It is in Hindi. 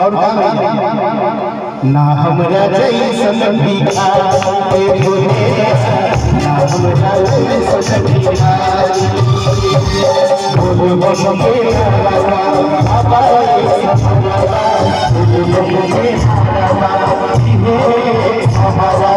और ना हमरा जैसन भिखारी भोले ना हमरा जैसन भिखारी बोल बम के बाबा बोल बम के नारा